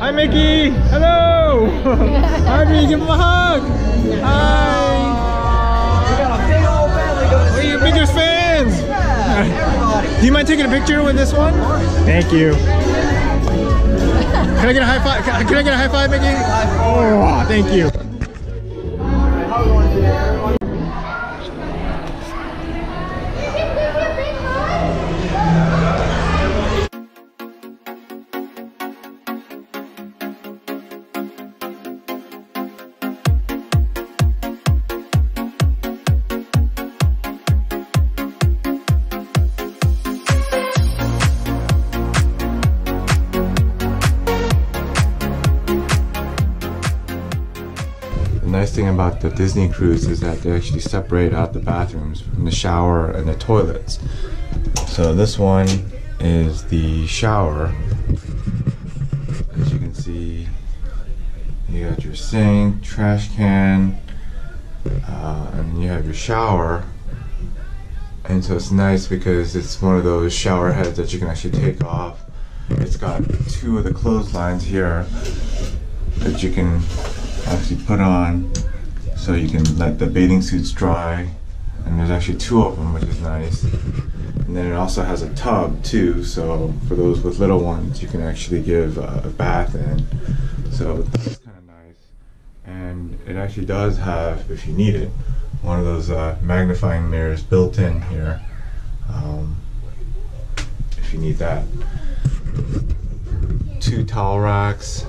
Hi, Mickey. Hello. Harvey, give him a hug. Hi. We got a big old family going We're your biggest fans. everybody. Do you mind taking a picture with this one? Thank you. Can I get a high five? Can I can I get a high five, Mickey? Oh, thank you. Thing about the Disney cruise is that they actually separate out the bathrooms from the shower and the toilets. So this one is the shower. As you can see, you got your sink, trash can, uh, and you have your shower. And so it's nice because it's one of those shower heads that you can actually take off. It's got two of the clotheslines here that you can actually put on so you can let the bathing suits dry and there's actually two of them which is nice. And then it also has a tub too so for those with little ones you can actually give a, bath in. So that's kind of nice. And it actually does have if you need it one of those uh, magnifying mirrors built in here um, if you need that. Two towel racks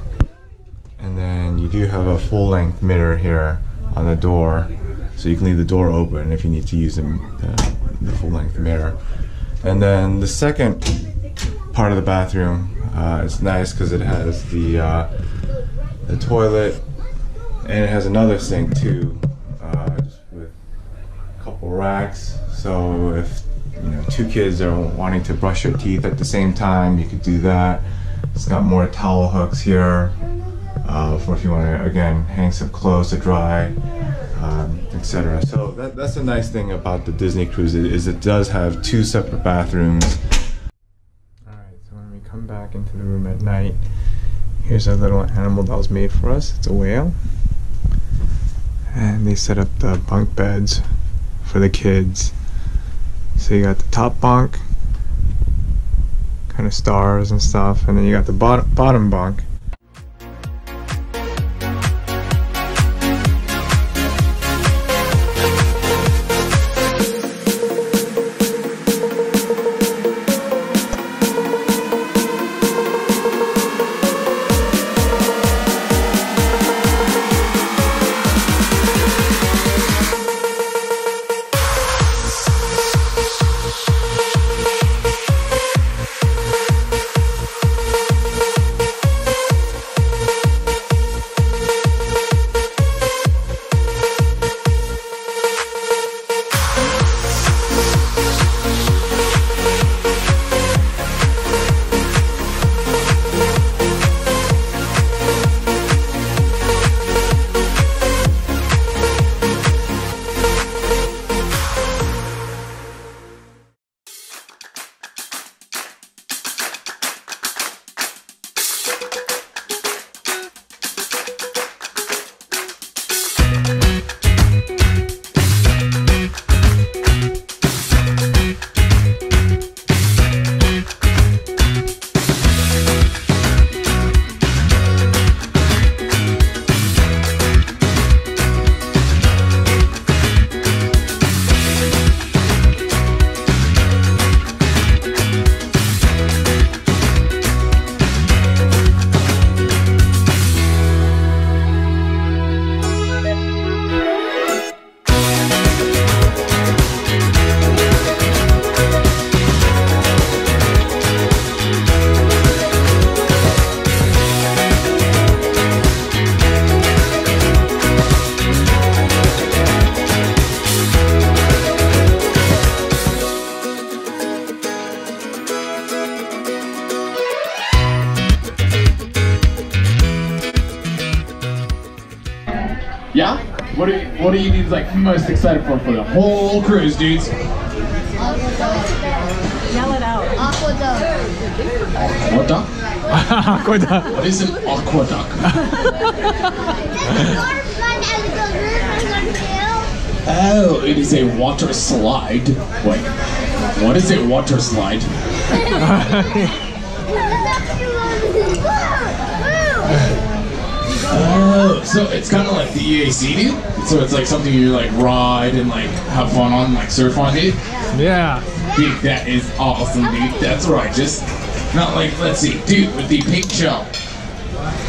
and then you do have a full length mirror here on the door. So you can leave the door open if you need to use the, the, the full length mirror. And then the second part of the bathroom uh, nice because it has the, uh, the toilet and it has another sink too, uh, with a couple racks. So if you know two kids are wanting to brush their teeth at the same time, you could do that. It's got more towel hooks here uh, for if you want to again hang some clothes to dry, um, etc. So that, that's a nice thing about the Disney cruise is it does have two separate bathrooms. All right, so when we come back into the room at night, here's a little animal that was made for us. It's a whale, and they set up the bunk beds for the kids. So you got the top bunk, kind of stars and stuff, and then you got the bottom bottom bunk. Yeah? What are you, what are you like most excited for for the whole cruise, dudes? Yell it out. Aqua What the? AquaDuck. What is an AquaDuck? Oh, it is a water slide. Wait, what is a water slide? Oh, so it's kind of like the EAC, dude. So it's like something you like ride and like have fun on, like surf on, dude. Yeah. Dude, that is awesome, dude. That's right. Just not like let's see, dude, with the pink shell,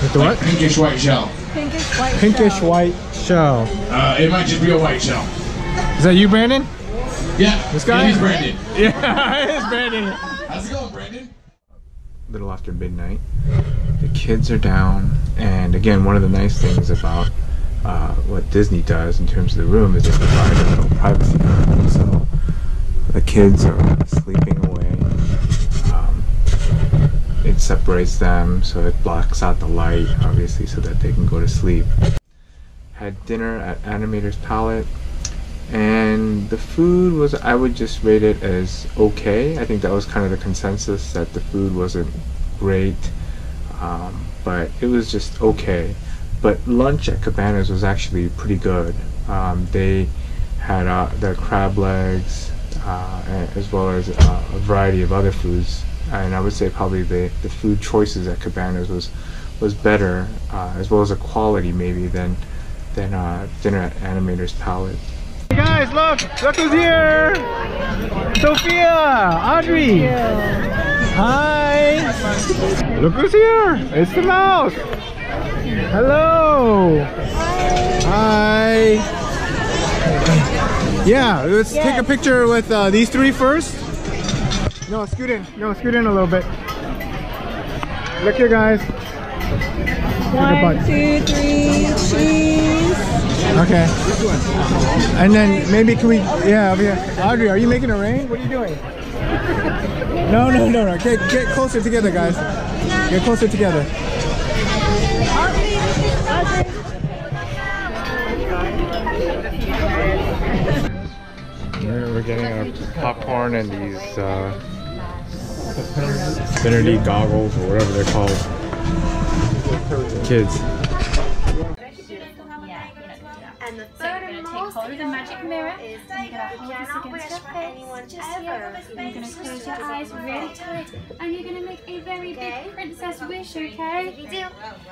With the what? pinkish white shell. Pinkish white shell. Uh, it might just be a white shell. Is that you, Brandon? Yeah, This guy? It is Brandon. Yeah, it is Brandon. How's it going, Brandon? Little after midnight. The kids are down, and again, one of the nice things about uh, what Disney does in terms of the room is it provides a little privacy room. So the kids are sleeping away. Um, it separates them, so it blocks out the light, obviously, so that they can go to sleep. Had dinner at Animator's Palate and the food was i would just rate it as okay. I think that was kind of the consensus that the food wasn't great um, but it was just okay. But lunch at cabanas was actually pretty good. Um, they had uh, the crab legs uh, as well as uh, a variety of other foods. And i would say probably the, the food choices at cabanas was was better uh, as well as the quality maybe than than uh, dinner at animator's palate Hey guys, look! Look who's here! Sofia! Audrey! Hi! Look who's here! It's the mouse! Hello! Hi! Yeah, let's take a picture with uh, these three first. No, scoot in. No, scoot in a little bit. Look here, guys. One, butt. two, three, cheese. Okay. And then maybe can we, yeah, over here. Audrey, are you making a rain? What are you doing? No, no, no, no. Get, get closer together, guys. Get closer together. We're, we're getting our popcorn and these uh, Infinity goggles or whatever they're called. Kids. And the So you're third going to take most hold of the magic mirror is and you're going to hold this against your face, anyone just ever here. You're going to close your eyes really tight and you're going to make a very Okay. big princess wish, okay? you do,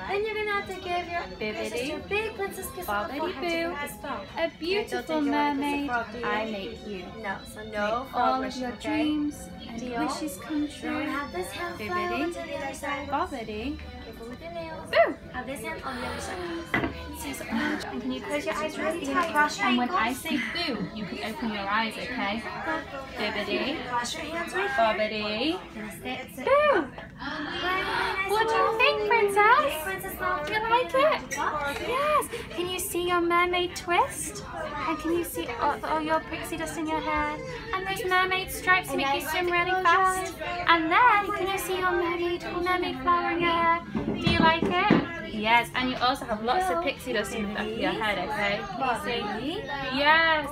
then you're gonna have to give your big Bibbidi, sister big princess kiss bobbidi forehead to boo. break the spell. A beautiful mermaid, I make you. No, so no Make all of your okay? dreams and Deal? wishes come true. gonna have this hand fly Bibbidi, over to the other side. bobbidi, Careful with your boo! Have this hand on the other side. And can you close your eyes really tight? And when I say boo, you can open your eyes, okay? Bibbidi, Cross your hands right here. bobbidi, Gonna stay- sit- boo! Do you like it? Yes. Can you see your mermaid twist? And can you see all, all your pixie dust in your hair? And those mermaid stripes make you swim really fast? And then, can you see your mermaid, mermaid flower in your hair? Do you like it? Yes, and you also have lots of pixie dust in the back of your head, okay? Can you see? Yes.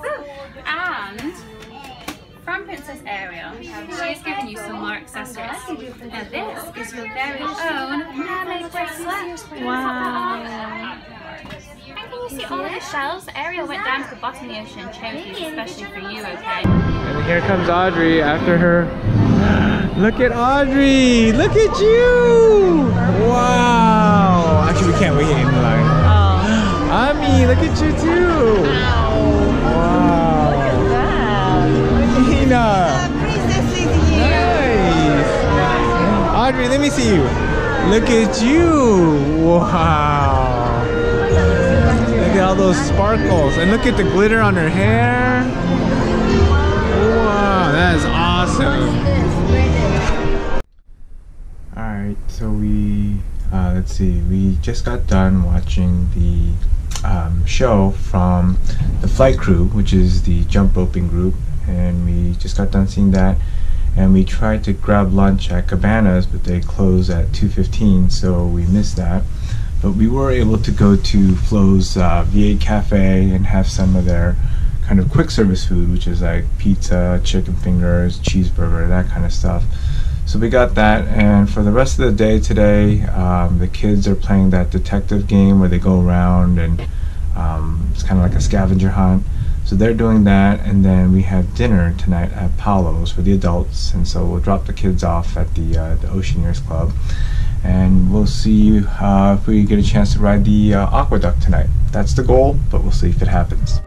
And from Princess Ariel, she's given you some more accessories. Now this is your very own mermaid bracelet. Wow. And can you see all of the shells? Ariel went down to the bottom of the ocean and chose these especially for you, okay? And here comes Audrey after her. Look at Audrey! Look at you! Wow! Actually, we can't wait in line. Oh. Ami, look at you too! Wow! Nice! Audrey, let me see you. Look at you! Wow! Look at all those sparkles. And look at the glitter on her hair. Wow, that is awesome. Alright, so we, uh, let's see, we just got done watching the um, show from the flight crew, which is the jump roping group, and we just got done seeing that. And we tried to grab lunch at Cabanas, but they closed at 2.15, so we missed that. But we were able to go to Flo's uh, V8 Cafe and have some of their kind of quick service food, which is like pizza, chicken fingers, cheeseburger, that kind of stuff. So we got that, and for the rest of the day today, um, the kids are playing that detective game where they go around and um, it's kind of like a scavenger hunt. So they're doing that, and then we have dinner tonight at Palo's for the adults, and so we'll drop the kids off at the uh, the Oceaneers Club, and we'll see uh, if we get a chance to ride the uh, AquaDuck tonight. That's the goal, but we'll see if it happens.